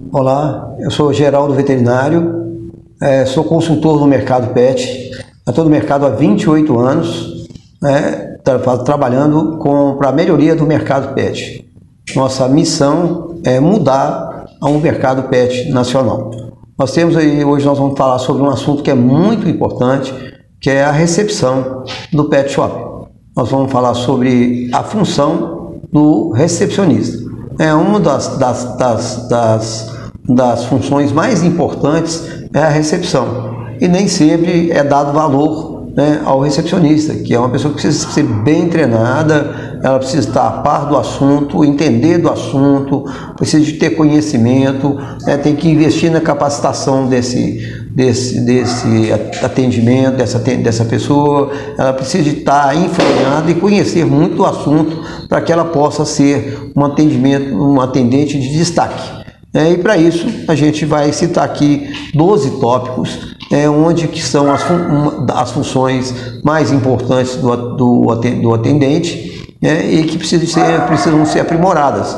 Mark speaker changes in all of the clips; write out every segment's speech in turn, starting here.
Speaker 1: Olá, eu sou Geraldo Veterinário, é, sou consultor no mercado PET, estou no mercado há 28 anos, né, tra trabalhando para a melhoria do mercado PET. Nossa missão é mudar a um mercado PET nacional. Nós temos aí, hoje nós vamos falar sobre um assunto que é muito importante, que é a recepção do pet shop. Nós vamos falar sobre a função do recepcionista. É uma das, das, das, das, das funções mais importantes é a recepção. E nem sempre é dado valor né, ao recepcionista, que é uma pessoa que precisa ser bem treinada, ela precisa estar a par do assunto, entender do assunto, precisa de ter conhecimento, né, tem que investir na capacitação desse, desse, desse atendimento, dessa, dessa pessoa, ela precisa estar enfrenhada e conhecer muito do assunto para que ela possa ser um atendimento, um atendente de destaque. É, e para isso a gente vai citar aqui 12 tópicos é, onde que são as, fun as funções mais importantes do, do, do atendente né, e que precisam ser, precisam ser aprimoradas.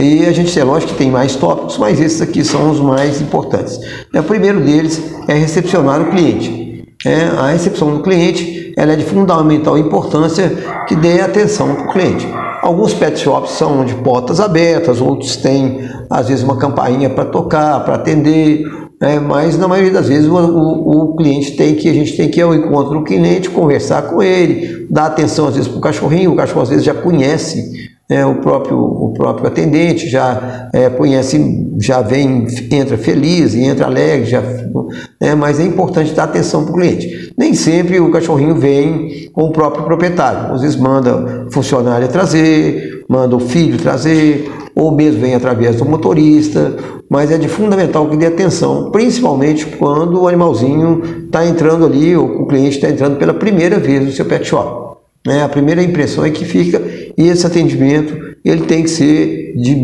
Speaker 1: E a gente, é lógico que tem mais tópicos, mas esses aqui são os mais importantes. O primeiro deles é recepcionar o cliente. É, a recepção do cliente ela é de fundamental importância que dê atenção para o cliente. Alguns pet shops são de portas abertas, outros têm às vezes uma campainha para tocar, para atender, é, mas na maioria das vezes o, o, o, cliente tem que, a gente tem que ir ao encontro do cliente, conversar com ele, dar atenção às vezes para o cachorrinho, o cachorro às vezes já conhece é, o, próprio, o próprio atendente, já é, conhece, já vem, entra feliz, entra alegre, já, é, mas é importante dar atenção para o cliente. Nem sempre o cachorrinho vem com o próprio proprietário, às vezes manda funcionário trazer, manda o filho trazer, ou mesmo vem através do motorista, mas é de fundamental que dê atenção, principalmente quando o animalzinho está entrando ali, ou o cliente está entrando pela primeira vez no seu pet shop. Né? A primeira impressão é que fica, e esse atendimento ele tem que ser de,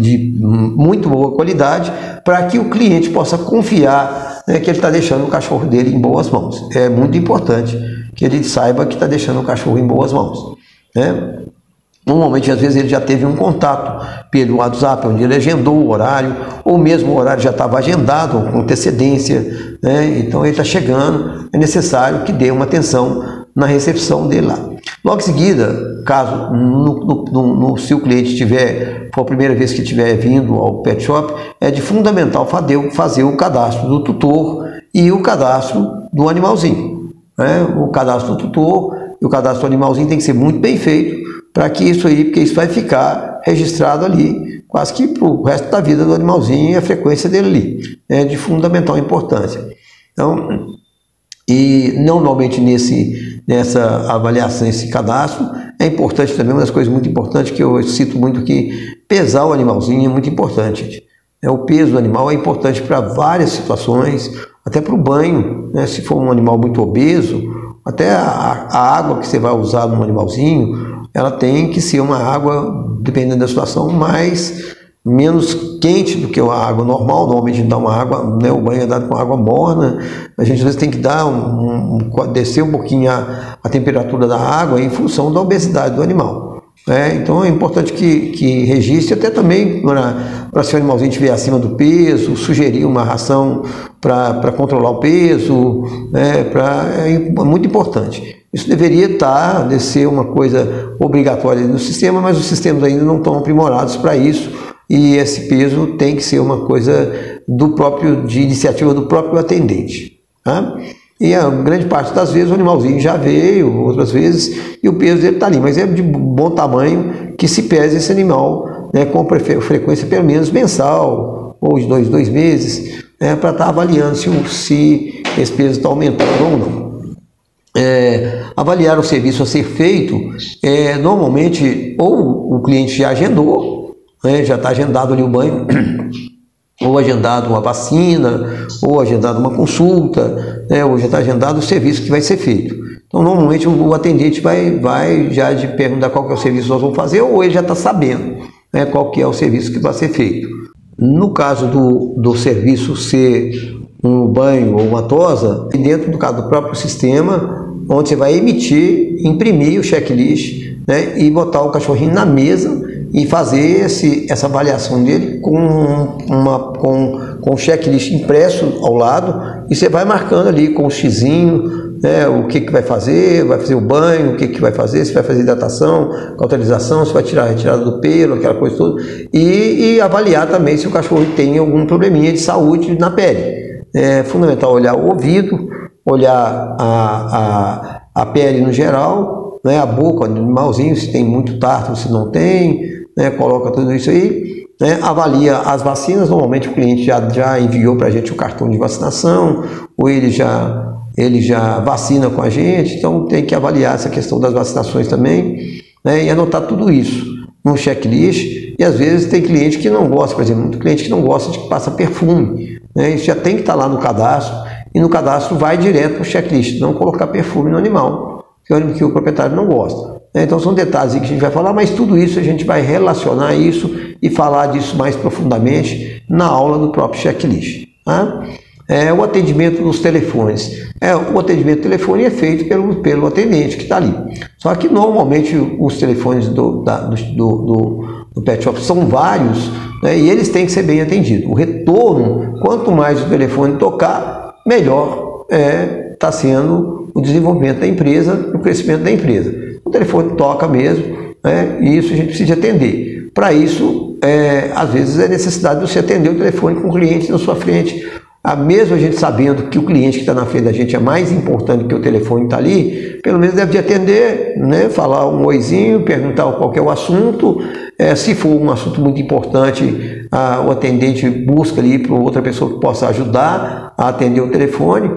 Speaker 1: de muito boa qualidade para que o cliente possa confiar né, que ele está deixando o cachorro dele em boas mãos. É muito importante que ele saiba que está deixando o cachorro em boas mãos. Né? Normalmente, às vezes, ele já teve um contato pelo WhatsApp, onde ele agendou o horário, ou mesmo o horário já estava agendado com antecedência, né? então ele está chegando, é necessário que dê uma atenção na recepção dele lá. Logo em seguida, caso no, no, no, se o cliente tiver, for a primeira vez que estiver vindo ao pet shop, é de fundamental fazer, fazer o cadastro do tutor e o cadastro do animalzinho. Né? O cadastro do tutor e o cadastro do animalzinho tem que ser muito bem feito, para que isso aí, porque isso vai ficar registrado ali, quase que para o resto da vida do animalzinho e a frequência dele ali, é de fundamental importância. Então, e normalmente nesse, nessa avaliação, esse cadastro, é importante também, uma das coisas muito importantes que eu cito muito aqui, pesar o animalzinho é muito importante. É, o peso do animal é importante para várias situações, até para o banho, né? se for um animal muito obeso, até a, a água que você vai usar no animalzinho, ela tem que ser uma água, dependendo da situação, mais menos quente do que a água normal. Normalmente a gente dá uma água, né, o banho é dado com água morna. A gente às vezes tem que dar um, um descer um pouquinho a, a temperatura da água em função da obesidade do animal. É, então é importante que, que registre, até também para se o animalzinho estiver acima do peso, sugerir uma ração para controlar o peso, né, pra, é muito importante. Isso deveria estar, de ser uma coisa obrigatória no sistema, mas os sistemas ainda não estão aprimorados para isso e esse peso tem que ser uma coisa do próprio, de iniciativa do próprio atendente. Tá? E a grande parte das vezes o animalzinho já veio, outras vezes, e o peso dele está ali, mas é de bom tamanho que se pese esse animal né, com frequência pelo menos mensal, ou de dois, dois meses, né, para estar tá avaliando se, se esse peso está aumentando ou não. É, avaliar o serviço a ser feito, é, normalmente, ou o cliente já agendou, né, já está agendado ali o banho, ou agendado uma vacina, ou agendado uma consulta, né, ou já está agendado o serviço que vai ser feito. Então, normalmente o atendente vai, vai já de perguntar qual que é o serviço que nós vamos fazer, ou ele já está sabendo né, qual que é o serviço que vai ser feito. No caso do, do serviço ser um banho ou uma tosa, dentro do caso do próprio sistema, onde você vai emitir, imprimir o checklist né, e botar o cachorrinho na mesa e fazer esse, essa avaliação dele com, uma, com, com um checklist impresso ao lado e você vai marcando ali com o xizinho né, o que, que vai fazer, vai fazer o banho, o que, que vai fazer, se vai fazer hidratação, cauterização, se vai tirar a retirada do pelo, aquela coisa toda, e, e avaliar também se o cachorro tem algum probleminha de saúde na pele. É fundamental olhar o ouvido, olhar a, a, a pele no geral, né, a boca do animalzinho, se tem muito tártaro, se não tem, né, coloca tudo isso aí, né, avalia as vacinas, normalmente o cliente já, já enviou para a gente o cartão de vacinação, ou ele já ele já vacina com a gente, então tem que avaliar essa questão das vacinações também né, e anotar tudo isso num checklist. E às vezes tem cliente que não gosta, por exemplo, muito cliente que não gosta de que passa perfume. Né, isso já tem que estar lá no cadastro e no cadastro vai direto para o checklist, não colocar perfume no animal, que o proprietário não gosta. Né. Então são detalhes que a gente vai falar, mas tudo isso a gente vai relacionar isso e falar disso mais profundamente na aula do próprio checklist. Tá? é, o atendimento nos telefones. É, o atendimento telefone é feito pelo, pelo atendente que está ali. Só que normalmente os telefones do, da, do, do, do, pet shop são vários né, e eles têm que ser bem atendidos. O retorno, quanto mais o telefone tocar, melhor está é, tá sendo o desenvolvimento da empresa, o crescimento da empresa. Telefone toca mesmo né, e isso a gente precisa atender. Para isso, é, às vezes é necessidade de você atender o telefone com o cliente na sua frente a mesmo a gente sabendo que o cliente que está na frente da gente é mais importante que o telefone está ali, pelo menos deve de atender, né? falar um oizinho, perguntar qual é o assunto. É, se for um assunto muito importante, a, o atendente busca ali para outra pessoa que possa ajudar a atender o telefone,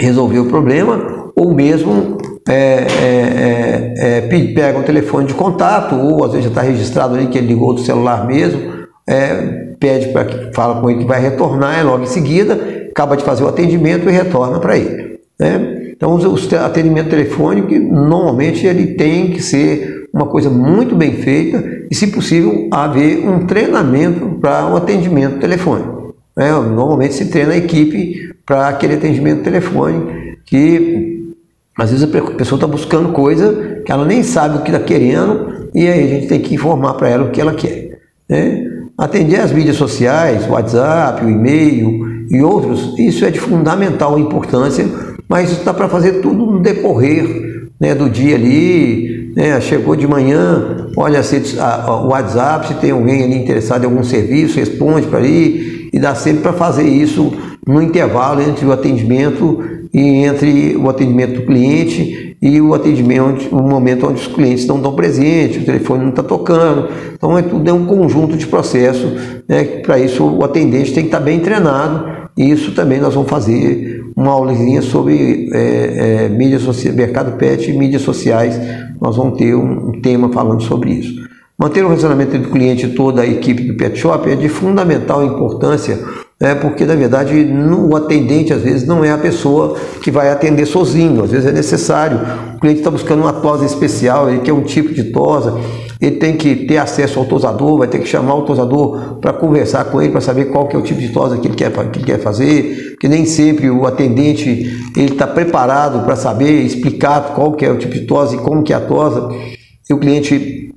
Speaker 1: resolver o problema, ou mesmo é, é, é, é pega um telefone de contato, ou às vezes já está registrado ali que ele ligou do celular mesmo, é, pede para que fala com ele que vai retornar, logo em seguida acaba de fazer o atendimento e retorna para ele. Né? Então, o atendimento telefônico, normalmente, ele tem que ser uma coisa muito bem feita e, se possível, haver um treinamento para o atendimento telefônico. Né? Normalmente se treina a equipe para aquele atendimento telefônico que às vezes a pessoa está buscando coisa que ela nem sabe o que está querendo e aí a gente tem que informar para ela o que ela quer. Né? Atender as mídias sociais, o WhatsApp, o e-mail e outros, isso é de fundamental importância, mas isso dá para fazer tudo no decorrer né, do dia ali. Né, chegou de manhã, olha o WhatsApp, se tem alguém ali interessado em algum serviço, responde para ali e dá sempre para fazer isso no intervalo entre o atendimento e entre o atendimento do cliente e o atendimento, o momento onde os clientes não estão presentes, o telefone não está tocando. Então é tudo é um conjunto de processos. Né? Para isso o atendente tem que estar bem treinado. E isso também nós vamos fazer uma aulinha sobre é, é, mídias sociais, mercado pet e mídias sociais. Nós vamos ter um tema falando sobre isso. Manter o relacionamento entre o cliente e toda a equipe do pet shop é de fundamental importância né? porque na verdade o atendente às vezes não é a pessoa que vai atender sozinho, às vezes é necessário. O cliente está buscando uma tosa especial, ele quer um tipo de tosa, ele tem que ter acesso ao tosador, vai ter que chamar o tosador para conversar com ele, para saber qual que é o tipo de tosa que ele quer, que ele quer fazer, porque nem sempre o atendente ele está preparado para saber explicar qual que é o tipo de tosa e como que é a tosa, e o cliente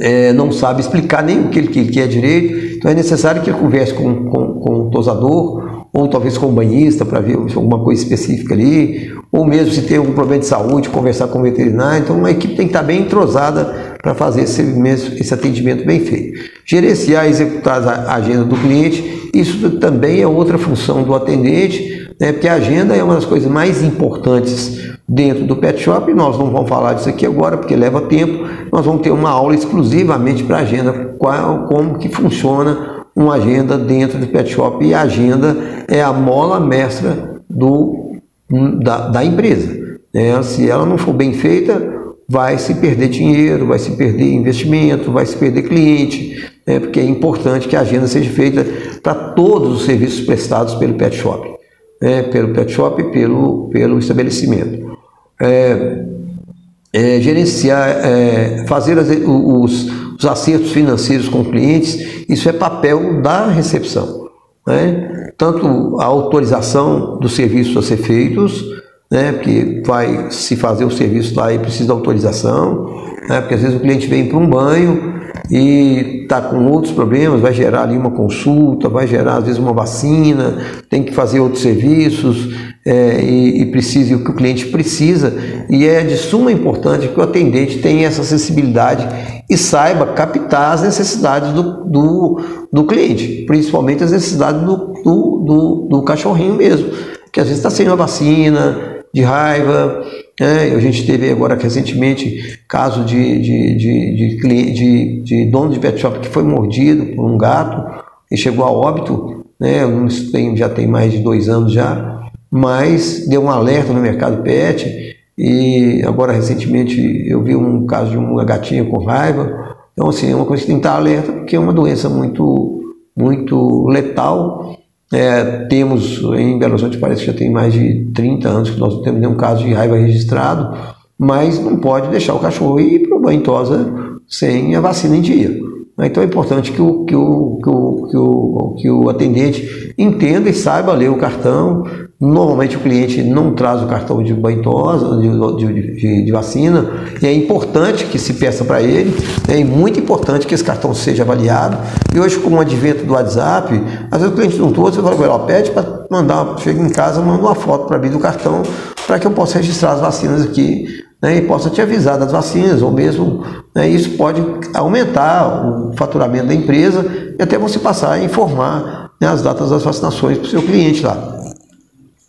Speaker 1: é, não sabe explicar nem o que ele, que ele quer direito, então é necessário que ele converse com, com, com o tosador, ou talvez com o banhista para ver alguma coisa específica ali, ou mesmo se tem algum problema de saúde, conversar com o veterinário. Então, uma equipe tem que estar bem entrosada para fazer esse, esse atendimento bem feito. Gerenciar e executar a agenda do cliente, isso também é outra função do atendente, né, porque a agenda é uma das coisas mais importantes dentro do pet shop. Nós não vamos falar disso aqui agora porque leva tempo. Nós vamos ter uma aula exclusivamente para agenda, qual, como que funciona uma agenda dentro do pet shop e a agenda é a mola mestra do, da, da empresa. Né? Se ela não for bem feita, vai se perder dinheiro, vai se perder investimento, vai se perder cliente, né? porque é importante que a agenda seja feita para todos os serviços prestados pelo pet shop, né? pelo pet shop e pelo, pelo estabelecimento é, é, gerenciar, é, fazer as, os, os, acertos financeiros com clientes, isso é papel da recepção. Né? Tanto a autorização dos serviços a ser feitos, né? porque vai se fazer o serviço lá e precisa de autorização, né? porque às vezes o cliente vem para um banho e está com outros problemas, vai gerar ali uma consulta, vai gerar às vezes uma vacina, tem que fazer outros serviços é, e, e o que o cliente precisa, e é de suma importância que o atendente tenha essa acessibilidade e saiba captar as necessidades do, do, do cliente, principalmente as necessidades do, do, do, do cachorrinho mesmo, que às vezes está sem uma vacina, de raiva. Né? A gente teve agora recentemente caso de, de, de, de, de, de dono de pet shop que foi mordido por um gato e chegou a óbito. Né? Já tem mais de dois anos já, mas deu um alerta no mercado pet. E agora recentemente eu vi um caso de uma gatinha com raiva. Então, assim, é uma coisa que tem que estar alerta, porque é uma doença muito, muito letal é, temos em Belo Horizonte, parece que já tem mais de 30 anos que nós não temos nenhum caso de raiva registrado, mas não pode deixar o cachorro ir para o banho sem a vacina em dia. Então é importante que o, que o, que o, que o, que o atendente entenda e saiba ler o cartão. Normalmente o cliente não traz o cartão de banhosa, de, de, de, vacina, e é importante que se peça para ele, é muito importante que esse cartão seja avaliado. E hoje, com o advento do WhatsApp, às vezes o cliente não trouxe, você fala, pede para mandar, chega em casa, manda uma foto para mim do cartão, para que eu possa registrar as vacinas aqui né, e possa te avisar das vacinas, ou mesmo né, isso pode aumentar o faturamento da empresa e até você passar a informar né, as datas das vacinações para o seu cliente lá.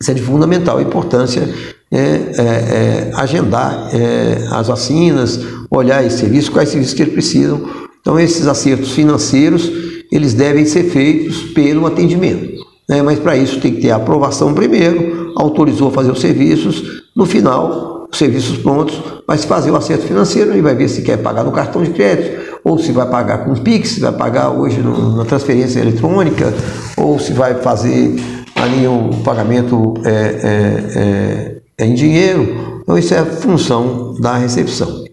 Speaker 1: Isso é de fundamental importância é, é, é, agendar é, as vacinas, olhar esse serviço, quais serviços que eles precisam. Então, esses acertos financeiros, eles devem ser feitos pelo atendimento. Né? Mas para isso tem que ter a aprovação primeiro, autorizou a fazer os serviços, no final serviços prontos, mas fazer o acerto financeiro, ele vai ver se quer pagar no cartão de crédito, ou se vai pagar com Pix, se vai pagar hoje no, na transferência eletrônica, ou se vai fazer ali um pagamento é, é, é, em dinheiro. Então, isso é função da recepção.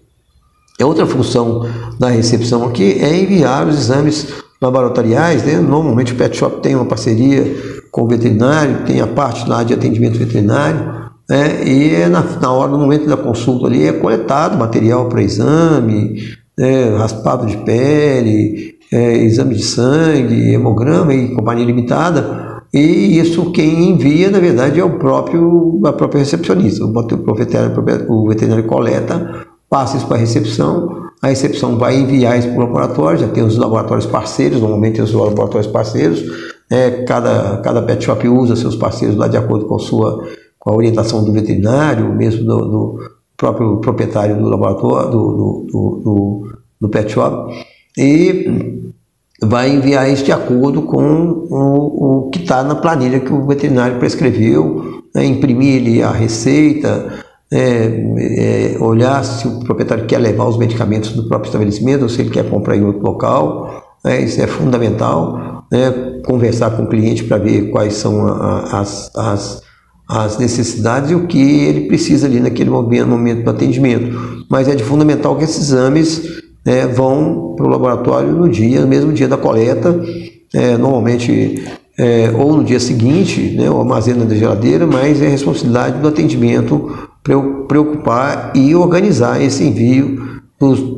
Speaker 1: É outra função da recepção aqui é enviar os exames laboratoriais. Né? Normalmente o Pet Shop tem uma parceria com o veterinário, tem a parte lá de atendimento veterinário né? e é na, na hora, no momento da consulta ali, é coletado material para exame, né? raspado de pele, é, exame de sangue, hemograma e companhia limitada, e isso quem envia, na verdade, é o próprio, a própria recepcionista. O veterinário, o veterinário coleta, passa isso para a recepção, a recepção vai enviar isso para o laboratório, já tem os laboratórios parceiros, normalmente os laboratórios parceiros, é, cada, cada pet shop usa seus parceiros lá de acordo com a sua com a orientação do veterinário, mesmo do, do próprio proprietário do laboratório, do, do, do, do pet shop, e vai enviar isso de acordo com o, o que está na planilha que o veterinário prescreveu, né, imprimir a receita, é, é, olhar se o proprietário quer levar os medicamentos do próprio estabelecimento ou se ele quer comprar em outro local, né, isso é fundamental, né, conversar com o cliente para ver quais são a, as, as as necessidades e o que ele precisa ali naquele momento, momento do atendimento. Mas é de fundamental que esses exames né, vão para o laboratório no dia, no mesmo dia da coleta, é, normalmente é, ou no dia seguinte, né, ou armazena na geladeira, mas é responsabilidade do atendimento preocupar e organizar esse envio,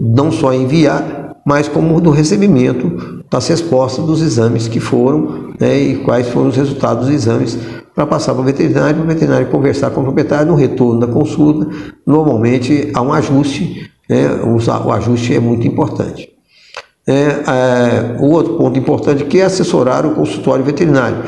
Speaker 1: não só enviar, mas como do recebimento das respostas dos exames que foram né, e quais foram os resultados dos exames para passar para o veterinário, para o veterinário conversar com o proprietário no retorno da consulta. Normalmente há um ajuste, né, o, ajuste é muito importante. É, é, o outro ponto importante que é assessorar o consultório veterinário.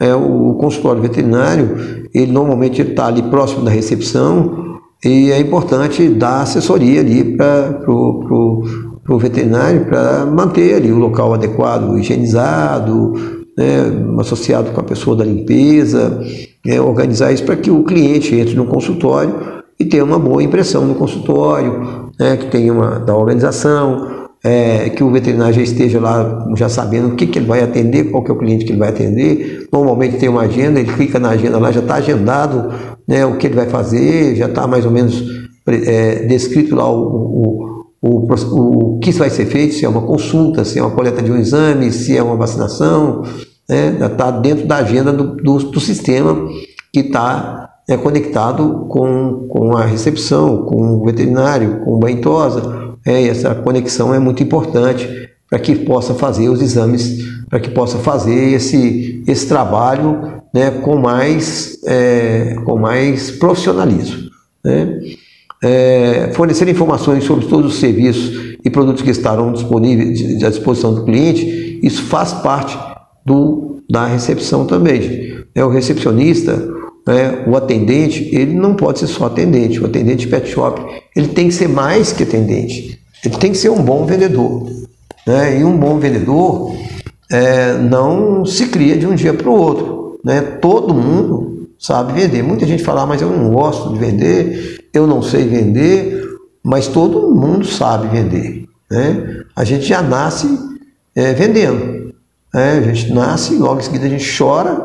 Speaker 1: É, o consultório veterinário, ele normalmente está ali próximo da recepção e é importante dar assessoria ali para o veterinário para manter ali o local adequado, higienizado, né, associado com a pessoa da limpeza, né, organizar isso para que o cliente entre no consultório e tenha uma boa impressão no consultório, né, que tenha uma da organização, é, que o veterinário já esteja lá já sabendo o que, que ele vai atender, qual que é o cliente que ele vai atender. Normalmente tem uma agenda, ele clica na agenda lá, já está agendado né, o que ele vai fazer, já está mais ou menos é, descrito lá o, o, o, o que vai ser feito, se é uma consulta, se é uma coleta de um exame, se é uma vacinação, né, está dentro da agenda do, do, do sistema que está é, conectado com, com a recepção, com o veterinário, com o banho tosa. É, essa conexão é muito importante para que possa fazer os exames, para que possa fazer esse, esse trabalho né, com, mais, é, com mais profissionalismo. Né? É, fornecer informações sobre todos os serviços e produtos que estarão disponíveis à disposição do cliente, isso faz parte do, da recepção também. É, o recepcionista, né, o atendente, ele não pode ser só atendente. O atendente pet shop, ele tem que ser mais que atendente. Ele tem que ser um bom vendedor. Né? E um bom vendedor é, não se cria de um dia para o outro. Né? Todo mundo sabe vender. Muita gente fala, ah, mas eu não gosto de vender, eu não sei vender, mas todo mundo sabe vender. Né? A gente já nasce é, vendendo. Né? A gente nasce, logo em seguida a gente chora,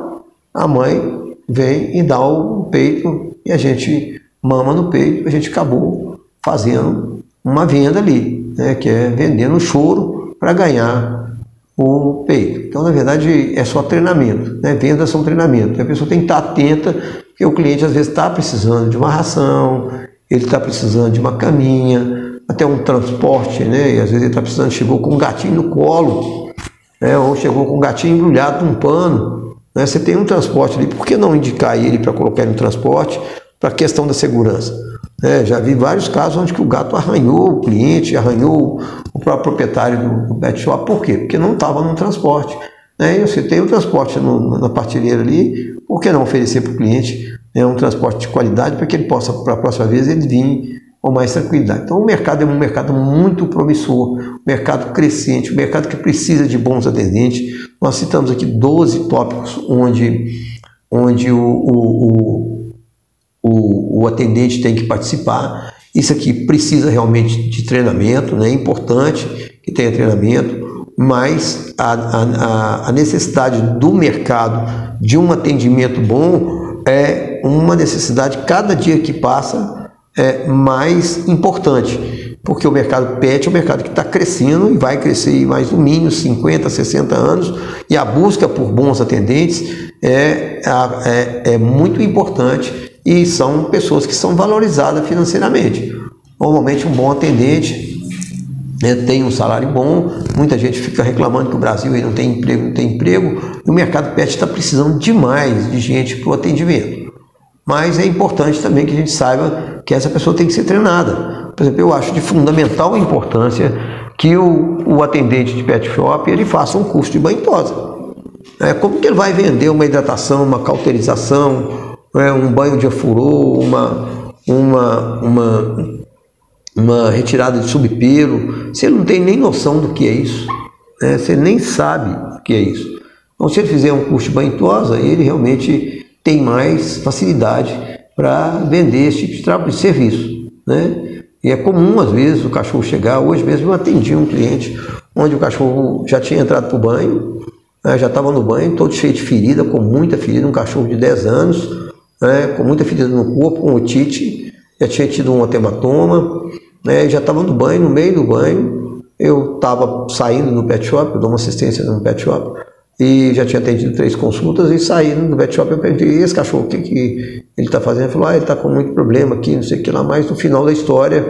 Speaker 1: a mãe vem e dá o peito e a gente mama no peito, a gente acabou fazendo uma venda ali, né? que é vendendo o choro para ganhar o peito. Então, na verdade, é só treinamento. Né? Vendas são treinamento. A pessoa tem que estar atenta, porque o cliente às vezes está precisando de uma ração, ele está precisando de uma caminha, até um transporte, né? E às vezes ele está precisando, chegou com um gatinho no colo, né? ou chegou com um gatinho embrulhado num pano. Né? Você tem um transporte ali, por que não indicar ele para colocar ele no transporte para a questão da segurança? É, já vi vários casos onde que o gato arranhou o cliente, arranhou o próprio proprietário do, pet shop. Por quê? Porque não estava no transporte. Né? E você tem o transporte no, na partilheira ali, por que não oferecer para o cliente né, um transporte de qualidade para que ele possa, para a próxima vez, ele vir com mais tranquilidade. Então, o mercado é um mercado muito promissor, um mercado crescente, um mercado que precisa de bons atendentes. Nós citamos aqui 12 tópicos onde, onde o, o, o, o atendente tem que participar. Isso aqui precisa realmente de treinamento, né? é importante que tenha treinamento, mas a, a, a necessidade do mercado de um atendimento bom é uma necessidade, cada dia que passa, é mais importante, porque o mercado pet é um mercado que está crescendo e vai crescer mais no mínimo 50, 60 anos, e a busca por bons atendentes é, é, é muito importante e são pessoas que são valorizadas financeiramente. Normalmente, um bom atendente né, tem um salário bom, muita gente fica reclamando que o Brasil não tem emprego, não tem emprego, e o mercado pet está precisando demais de gente para o atendimento. Mas é importante também que a gente saiba que essa pessoa tem que ser treinada. Por exemplo, eu acho de fundamental importância que o, o atendente de pet shop ele faça um curso de banho tosa. É, como que ele vai vender uma hidratação, uma cauterização, é, um banho de afurô, uma, uma, uma, uma retirada de subpelo, se ele não tem nem noção do que é isso, né? se ele nem sabe o que é isso. Então, se ele fizer um curso de banho tosa, ele realmente tem mais facilidade para vender esse tipo de, trabalho, de serviço. Né? E é comum, às vezes, o cachorro chegar. Hoje mesmo eu atendi um cliente onde o cachorro já tinha entrado para o banho, né? já estava no banho, todo cheio de ferida, com muita ferida, um cachorro de 10 anos né, com muita ferida no corpo, com otite, já tinha tido um hematoma, né, já estava no banho, no meio do banho, eu estava saindo do pet shop, eu dou uma assistência no pet shop, e já tinha atendido três consultas, e saindo do pet shop eu perguntei, e esse cachorro, o que, que ele está fazendo? Ele falou, ah, ele está com muito problema aqui, não sei o que lá, mas no final da história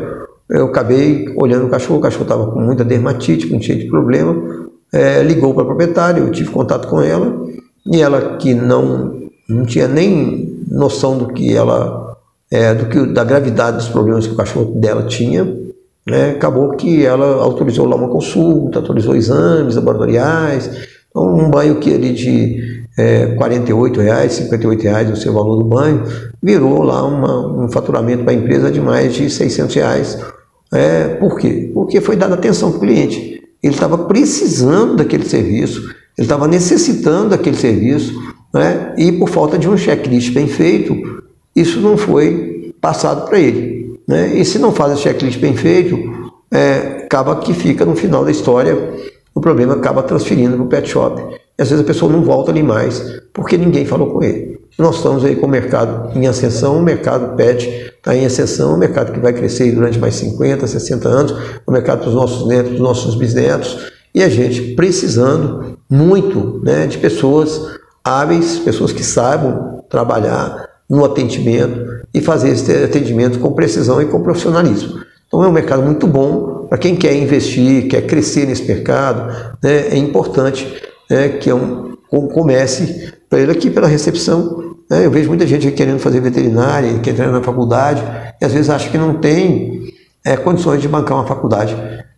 Speaker 1: eu acabei olhando o cachorro, o cachorro estava com muita dermatite, com cheio de problema, é, ligou para a proprietária, eu tive contato com ela, e ela que não, não tinha nem noção do que ela, é, do que da gravidade dos problemas que o cachorro dela tinha. Né? Acabou que ela autorizou lá uma consulta, autorizou exames laboratoriais, um banho que ali de é, 48 reais, 58 reais o seu valor do banho, virou lá uma, um faturamento para a empresa de mais de 600 reais. É, por quê? Porque foi dada atenção para o cliente. Ele estava precisando daquele serviço, ele estava necessitando daquele serviço, né? e por falta de um checklist bem feito, isso não foi passado para ele. Né? E se não faz o checklist bem feito, é, acaba que fica no final da história, o problema acaba transferindo para o pet shop. E às vezes a pessoa não volta ali mais, porque ninguém falou com ele. Nós estamos aí com o mercado em ascensão, o mercado pet está em ascensão, o mercado que vai crescer durante mais 50, 60 anos, o mercado para os nossos netos, dos nossos bisnetos, e a gente precisando muito né, de pessoas hábeis, pessoas que saibam trabalhar no atendimento e fazer esse atendimento com precisão e com profissionalismo. Então é um mercado muito bom para quem quer investir, quer crescer nesse mercado. Né? É importante né, que é um, comece para ele aqui pela recepção. Né? Eu vejo muita gente querendo fazer veterinária, quer entrar na faculdade, e às vezes acha que não tem é, condições de bancar uma faculdade.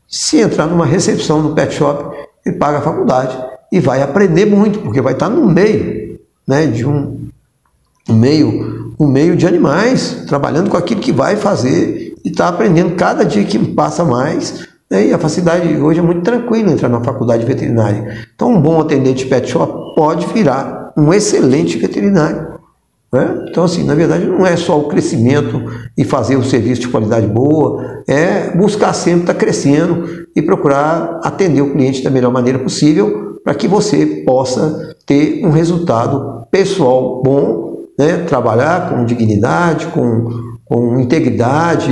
Speaker 1: Se entrar numa recepção no pet shop, ele paga a faculdade e vai aprender muito, porque vai estar no meio né, de um, um meio, um meio de animais, trabalhando com aquilo que vai fazer e está aprendendo cada dia que passa mais. Né, e a facilidade hoje é muito tranquilo entrar na faculdade veterinária. Então, um bom atendente de pet shop pode virar um excelente veterinário. Né? Então, assim, na verdade, não é só o crescimento e fazer o serviço de qualidade boa, é buscar sempre estar crescendo e procurar atender o cliente da melhor maneira possível para que você possa ter um resultado pessoal bom, né? trabalhar com dignidade, com, com integridade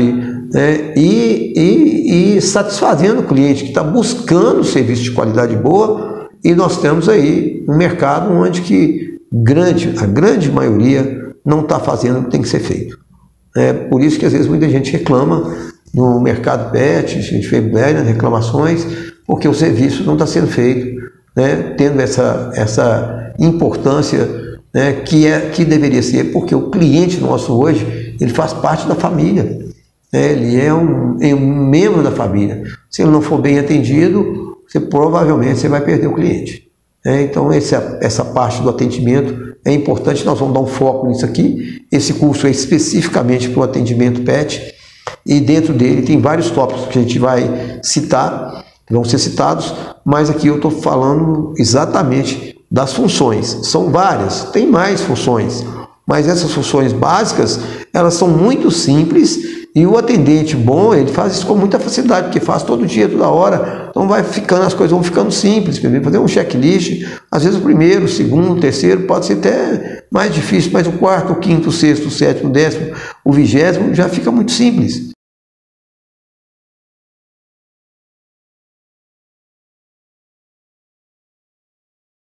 Speaker 1: né? e, e, e satisfazendo o cliente que está buscando serviço de qualidade boa e nós temos aí um mercado onde que grande, a grande maioria não está fazendo o que tem que ser feito. É por isso que às vezes muita gente reclama no mercado pet, a gente vê várias reclamações, porque o serviço não está sendo feito, né, tendo essa, essa importância né, que, é, que deveria ser, porque o cliente nosso hoje, ele faz parte da família, né, ele é um, é um membro da família. Se ele não for bem atendido, você provavelmente você vai perder o cliente. É, então, essa, essa parte do atendimento é importante, nós vamos dar um foco nisso aqui. Esse curso é especificamente para o atendimento PET e dentro dele tem vários tópicos que a gente vai citar, vão ser citados, mas aqui eu estou falando exatamente das funções. São várias, tem mais funções, mas essas funções básicas, elas são muito simples e o atendente bom, ele faz isso com muita facilidade, porque faz todo dia, toda hora. Então vai ficando, as coisas vão ficando simples. Fazer um checklist, às vezes o primeiro, o segundo, o terceiro, pode ser até mais difícil, mas o quarto, o quinto, o sexto, o sétimo, o décimo, o vigésimo já fica muito simples.